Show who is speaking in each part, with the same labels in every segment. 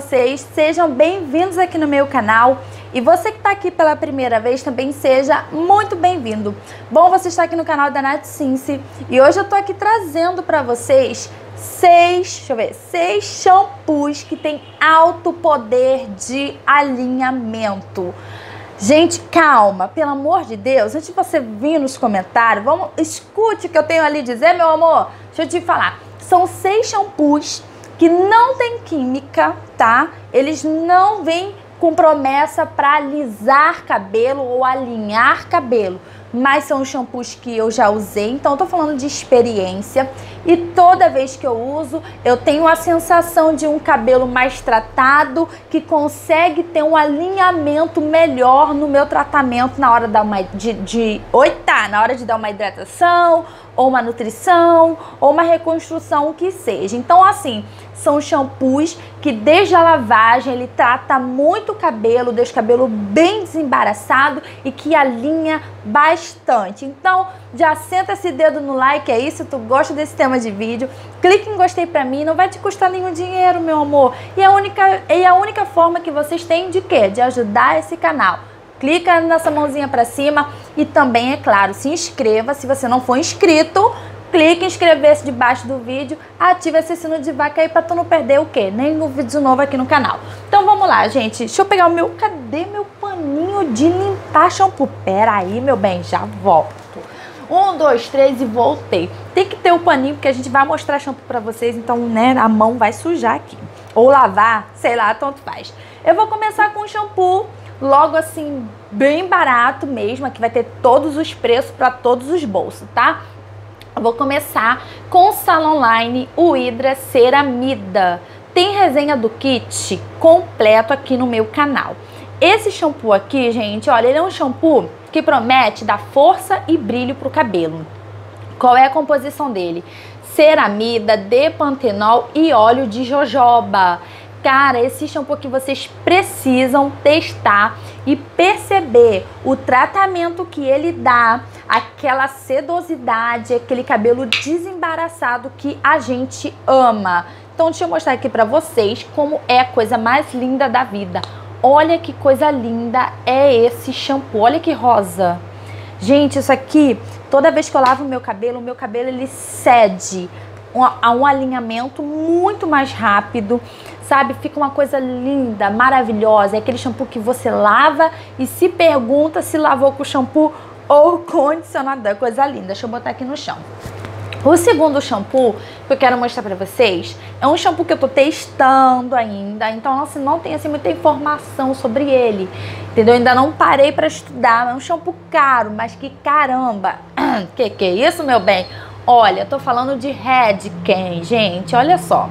Speaker 1: vocês? Sejam bem-vindos aqui no meu canal. E você que está aqui pela primeira vez também seja muito bem-vindo. Bom, você está aqui no canal da Nath Cincy e hoje eu estou aqui trazendo para vocês seis, deixa eu ver, seis shampoos que tem alto poder de alinhamento. Gente, calma, pelo amor de Deus, antes de você vir nos comentários, vamos, escute o que eu tenho ali dizer, meu amor. Deixa eu te falar. São seis shampoos que não tem química, tá? Eles não vêm com promessa para alisar cabelo ou alinhar cabelo mas são shampoos que eu já usei, então eu tô falando de experiência. E toda vez que eu uso, eu tenho a sensação de um cabelo mais tratado, que consegue ter um alinhamento melhor no meu tratamento na hora da uma, de, de oita, na hora de dar uma hidratação, ou uma nutrição, ou uma reconstrução, o que seja. Então, assim, são shampoos que desde a lavagem ele trata muito o cabelo, deixa o cabelo bem desembaraçado e que alinha bastante. Então, já senta esse dedo no like aí se tu gosta desse tema de vídeo. Clique em gostei pra mim, não vai te custar nenhum dinheiro, meu amor. E a única, e a única forma que vocês têm de quê? De ajudar esse canal clica nessa mãozinha para cima e também, é claro, se inscreva. Se você não for inscrito, clique em inscrever-se debaixo do vídeo, ativa esse sino de vaca aí para tu não perder o quê? Nenhum vídeo novo aqui no canal. Então vamos lá, gente. Deixa eu pegar o meu... Cadê meu paninho de limpar shampoo? Pera aí, meu bem, já volto. Um, dois, três e voltei. Tem que ter o paninho porque a gente vai mostrar shampoo para vocês, então, né, a mão vai sujar aqui. Ou lavar, sei lá, tanto faz. Eu vou começar com o shampoo logo assim, bem barato mesmo, aqui vai ter todos os preços para todos os bolsos, tá? Eu vou começar com o Salon Online, o Hydra Ceramida. Tem resenha do kit completo aqui no meu canal. Esse shampoo aqui, gente, olha, ele é um shampoo que promete dar força e brilho pro cabelo. Qual é a composição dele? Ceramida, depantenol e óleo de jojoba. Cara, esse shampoo que vocês precisam testar e perceber o tratamento que ele dá, aquela sedosidade, aquele cabelo desembaraçado que a gente ama. Então deixa eu mostrar aqui pra vocês como é a coisa mais linda da vida. Olha que coisa linda é esse shampoo, olha que rosa. Gente, isso aqui, toda vez que eu lavo o meu cabelo, o meu cabelo ele cede a um alinhamento muito mais rápido, sabe? Fica uma coisa linda, maravilhosa. É aquele shampoo que você lava e se pergunta se lavou com shampoo ou condicionador. Coisa linda. Deixa eu botar aqui no chão. O segundo shampoo que eu quero mostrar pra vocês é um shampoo que eu tô testando ainda, então não tem assim muita informação sobre ele, entendeu? Ainda não parei pra estudar, é um shampoo caro, mas que caramba, que que é isso, meu bem? Olha, tô falando de Redken, gente, olha só.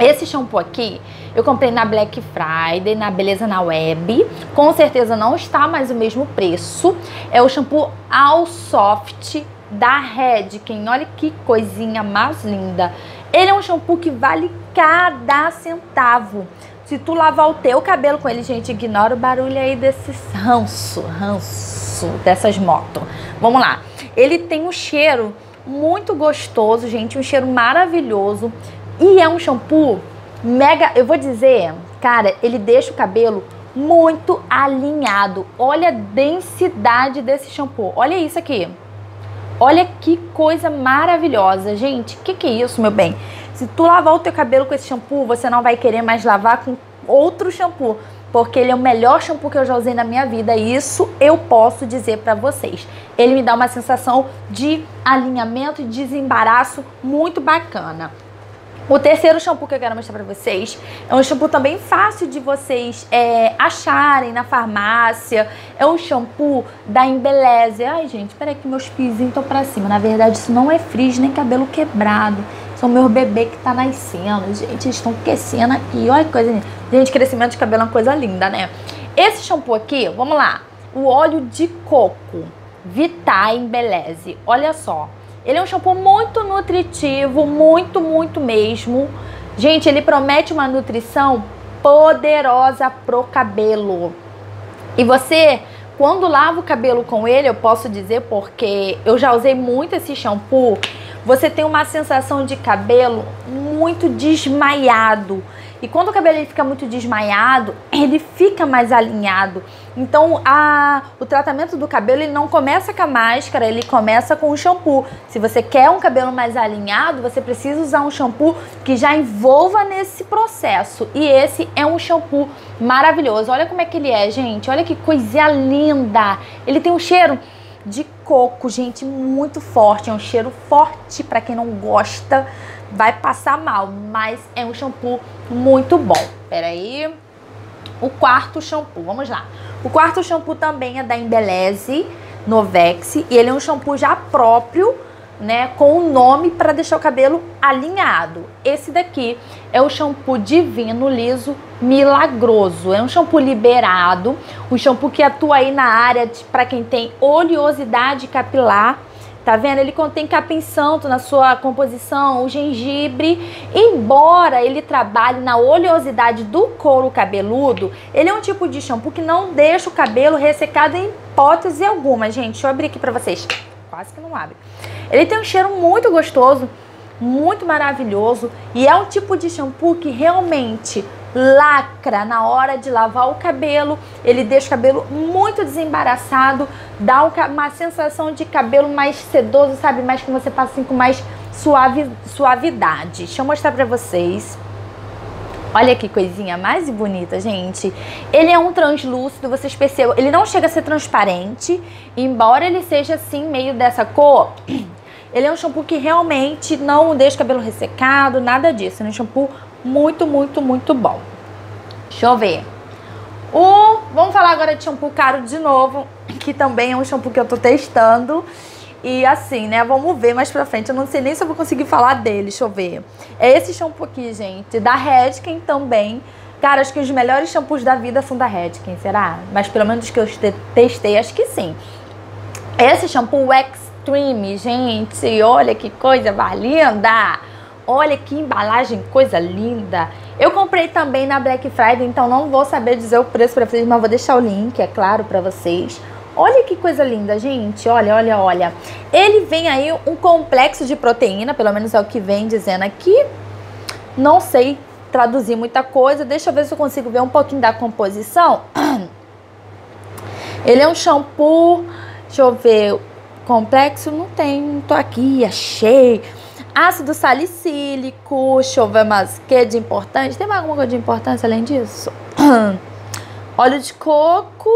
Speaker 1: Esse shampoo aqui eu comprei na Black Friday, na Beleza na Web. Com certeza não está mais o mesmo preço. É o shampoo All Soft da Redken. Olha que coisinha mais linda. Ele é um shampoo que vale cada centavo. Se tu lavar o teu cabelo com ele, gente, ignora o barulho aí desse ranço, ranço dessas motos. Vamos lá. Ele tem um cheiro muito gostoso, gente, um cheiro maravilhoso. E é um shampoo mega, eu vou dizer, cara, ele deixa o cabelo muito alinhado. Olha a densidade desse shampoo. Olha isso aqui. Olha que coisa maravilhosa, gente. O que, que é isso, meu bem? Se tu lavar o teu cabelo com esse shampoo, você não vai querer mais lavar com outro shampoo, porque ele é o melhor shampoo que eu já usei na minha vida. Isso eu posso dizer para vocês. Ele me dá uma sensação de alinhamento e desembaraço muito bacana. O terceiro shampoo que eu quero mostrar pra vocês é um shampoo também fácil de vocês é, acharem na farmácia. É um shampoo da Embeleze. Ai, gente, peraí que meus pizinhos estão pra cima. Na verdade, isso não é frizz nem cabelo quebrado. São meu bebê que tá nascendo. Gente, eles estão aquecendo aqui. Olha que coisa linda. Gente, crescimento de cabelo é uma coisa linda, né? Esse shampoo aqui, vamos lá. O óleo de coco. Vita Embeleze. Olha só. Ele é um shampoo muito nutritivo, muito, muito mesmo. Gente, ele promete uma nutrição poderosa pro cabelo. E você, quando lava o cabelo com ele, eu posso dizer porque eu já usei muito esse shampoo, você tem uma sensação de cabelo muito desmaiado. E quando o cabelo ele fica muito desmaiado, ele fica mais alinhado. Então, a, o tratamento do cabelo ele não começa com a máscara, ele começa com o shampoo. Se você quer um cabelo mais alinhado, você precisa usar um shampoo que já envolva nesse processo. E esse é um shampoo maravilhoso. Olha como é que ele é, gente. Olha que coisa linda. Ele tem um cheiro de coco, gente, muito forte. É um cheiro forte para quem não gosta, vai passar mal, mas é um shampoo muito bom. Pera aí. O quarto shampoo, vamos lá. O quarto shampoo também é da Embeleze Novex e ele é um shampoo já próprio né, com o nome para deixar o cabelo alinhado. Esse daqui é o shampoo Divino Liso Milagroso. É um shampoo liberado, um shampoo que atua aí na área para quem tem oleosidade capilar. Tá vendo? Ele contém capim santo na sua composição, o gengibre. Embora ele trabalhe na oleosidade do couro cabeludo, ele é um tipo de shampoo que não deixa o cabelo ressecado em hipótese alguma, gente. Deixa eu abrir aqui para vocês. Quase que não abre. Ele tem um cheiro muito gostoso, muito maravilhoso e é um tipo de shampoo que realmente lacra na hora de lavar o cabelo, ele deixa o cabelo muito desembaraçado, dá uma sensação de cabelo mais sedoso, sabe? Mais que você passa assim com mais suave, suavidade. Deixa eu mostrar pra vocês. Olha que coisinha mais bonita, gente. Ele é um translúcido, vocês percebam. Ele não chega a ser transparente, embora ele seja assim, meio dessa cor. Ele é um shampoo que realmente não deixa o cabelo ressecado, nada disso. É um shampoo muito, muito, muito bom. Deixa eu ver. O, vamos falar agora de shampoo caro de novo, que também é um shampoo que eu tô testando. E assim, né, vamos ver mais pra frente. Eu não sei nem se eu vou conseguir falar dele, deixa eu ver. É esse shampoo aqui, gente, da Redken também. Cara, acho que os melhores shampoos da vida são da Redken, será? Mas pelo menos que eu testei, acho que sim. Esse shampoo Extreme, gente, olha que coisa linda! Olha que embalagem, coisa linda! Eu comprei também na Black Friday, então não vou saber dizer o preço para vocês, mas vou deixar o link, é claro, para vocês. Olha que coisa linda, gente. Olha, olha, olha. Ele vem aí um complexo de proteína, pelo menos é o que vem dizendo aqui. Não sei traduzir muita coisa. Deixa eu ver se eu consigo ver um pouquinho da composição. Ele é um shampoo, deixa eu ver, complexo, não tem, tô aqui, achei. Ácido salicílico, deixa eu ver mais que de importante. Tem mais alguma coisa de importância além disso? Óleo de coco,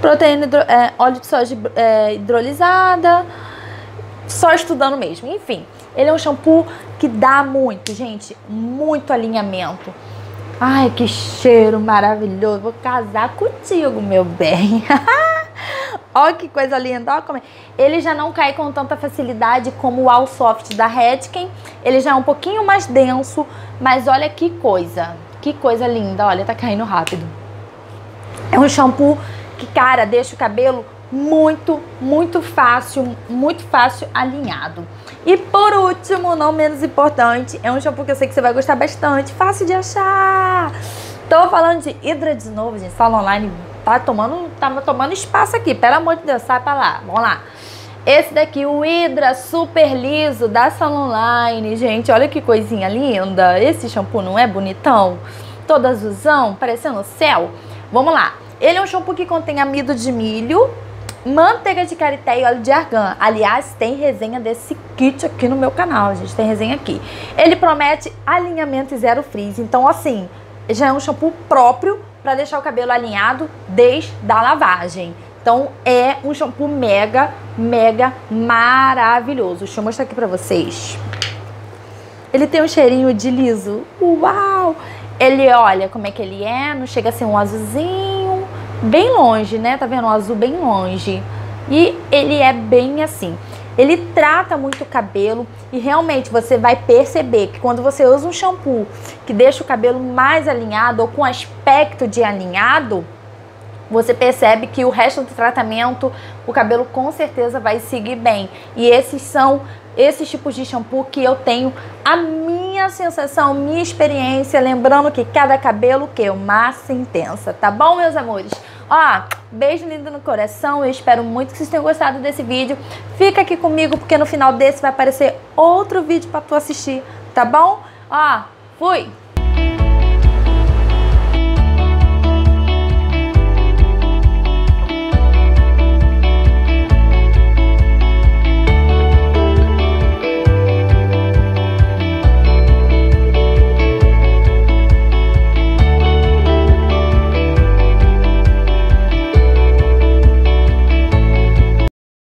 Speaker 1: proteína, é, óleo de soja é, hidrolisada. Só estudando mesmo. Enfim, ele é um shampoo que dá muito, gente. Muito alinhamento. Ai, que cheiro maravilhoso. Vou casar contigo, meu bem. Olha que coisa linda. Olha como é. Ele já não cai com tanta facilidade como o All Soft da Redken. Ele já é um pouquinho mais denso. Mas olha que coisa. Que coisa linda. Olha, tá caindo rápido. É um shampoo que, cara, deixa o cabelo muito, muito fácil, muito fácil alinhado. E por último, não menos importante, é um shampoo que eu sei que você vai gostar bastante, fácil de achar. Tô falando de Hydra de novo, gente, sala online tá tomando, tá tomando espaço aqui, pelo amor de Deus, sai pra lá, vamos lá. Esse daqui, o Hydra Super Liso da Salon Online, gente, olha que coisinha linda. Esse shampoo não é bonitão? Todo azulzão, parecendo céu. Vamos lá. Ele é um shampoo que contém amido de milho, manteiga de karité e óleo de argan. Aliás, tem resenha desse kit aqui no meu canal, gente. Tem resenha aqui. Ele promete alinhamento e zero frizz. Então, assim, já é um shampoo próprio para deixar o cabelo alinhado desde a lavagem. Então, é um shampoo mega, mega maravilhoso. Deixa eu mostrar aqui para vocês. Ele tem um cheirinho de liso. Uau! Ele, olha como é que ele é, não chega a ser um azulzinho, bem longe, né? Tá vendo? Um azul bem longe. E ele é bem assim. Ele trata muito o cabelo e realmente você vai perceber que quando você usa um shampoo que deixa o cabelo mais alinhado ou com aspecto de alinhado, você percebe que o resto do tratamento, o cabelo com certeza vai seguir bem. E esses são esses tipos de shampoo que eu tenho a minha sensação, minha experiência, lembrando que cada cabelo que é massa intensa, tá bom, meus amores? Ó, beijo lindo no coração, eu espero muito que vocês tenham gostado desse vídeo. Fica aqui comigo porque no final desse vai aparecer outro vídeo para tu assistir, tá bom? Ó, Fui!